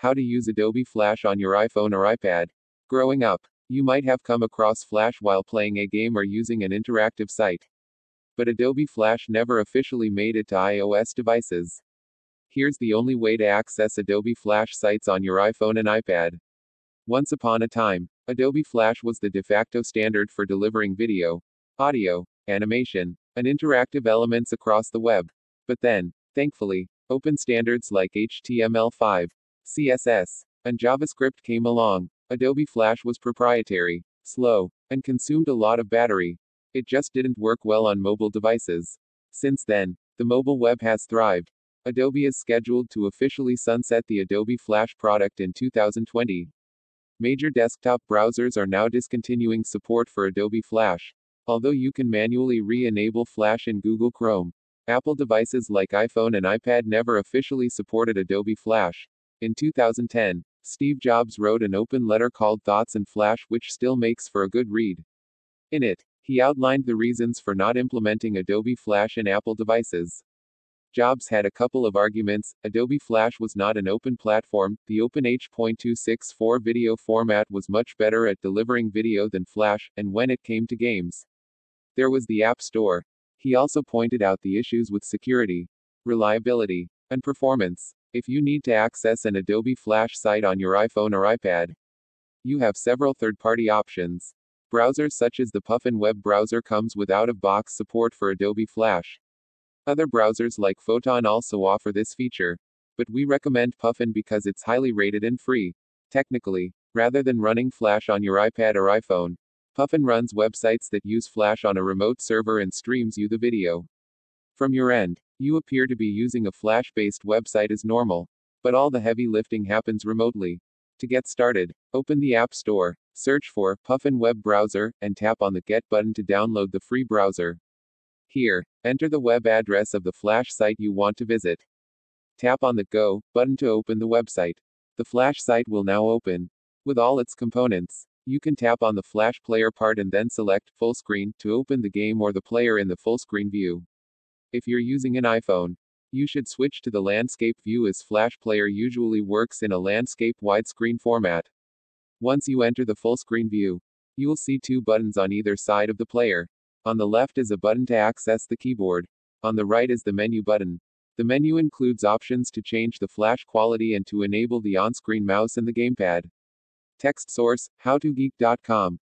How to use Adobe Flash on your iPhone or iPad. Growing up, you might have come across Flash while playing a game or using an interactive site. But Adobe Flash never officially made it to iOS devices. Here's the only way to access Adobe Flash sites on your iPhone and iPad. Once upon a time, Adobe Flash was the de facto standard for delivering video, audio, animation, and interactive elements across the web. But then, thankfully, open standards like HTML5, CSS, and JavaScript came along. Adobe Flash was proprietary, slow, and consumed a lot of battery. It just didn't work well on mobile devices. Since then, the mobile web has thrived. Adobe is scheduled to officially sunset the Adobe Flash product in 2020. Major desktop browsers are now discontinuing support for Adobe Flash. Although you can manually re enable Flash in Google Chrome, Apple devices like iPhone and iPad never officially supported Adobe Flash. In 2010, Steve Jobs wrote an open letter called Thoughts on Flash, which still makes for a good read. In it, he outlined the reasons for not implementing Adobe Flash in Apple devices. Jobs had a couple of arguments. Adobe Flash was not an open platform. The OpenH.264 video format was much better at delivering video than Flash, and when it came to games, there was the App Store. He also pointed out the issues with security, reliability, and performance. If you need to access an Adobe Flash site on your iPhone or iPad, you have several third party options. Browsers such as the Puffin web browser comes with out of box support for Adobe Flash. Other browsers like Photon also offer this feature, but we recommend Puffin because it's highly rated and free. Technically, rather than running Flash on your iPad or iPhone, Puffin runs websites that use Flash on a remote server and streams you the video. From your end, you appear to be using a Flash based website as normal, but all the heavy lifting happens remotely. To get started, open the App Store, search for Puffin Web Browser, and tap on the Get button to download the free browser. Here, enter the web address of the Flash site you want to visit. Tap on the Go button to open the website. The Flash site will now open. With all its components, you can tap on the Flash player part and then select Full Screen to open the game or the player in the full screen view. If you're using an iPhone, you should switch to the landscape view as Flash Player usually works in a landscape widescreen format. Once you enter the full screen view, you'll see two buttons on either side of the player. On the left is a button to access the keyboard. On the right is the menu button. The menu includes options to change the flash quality and to enable the on-screen mouse and the gamepad. Text source, howtogeek.com.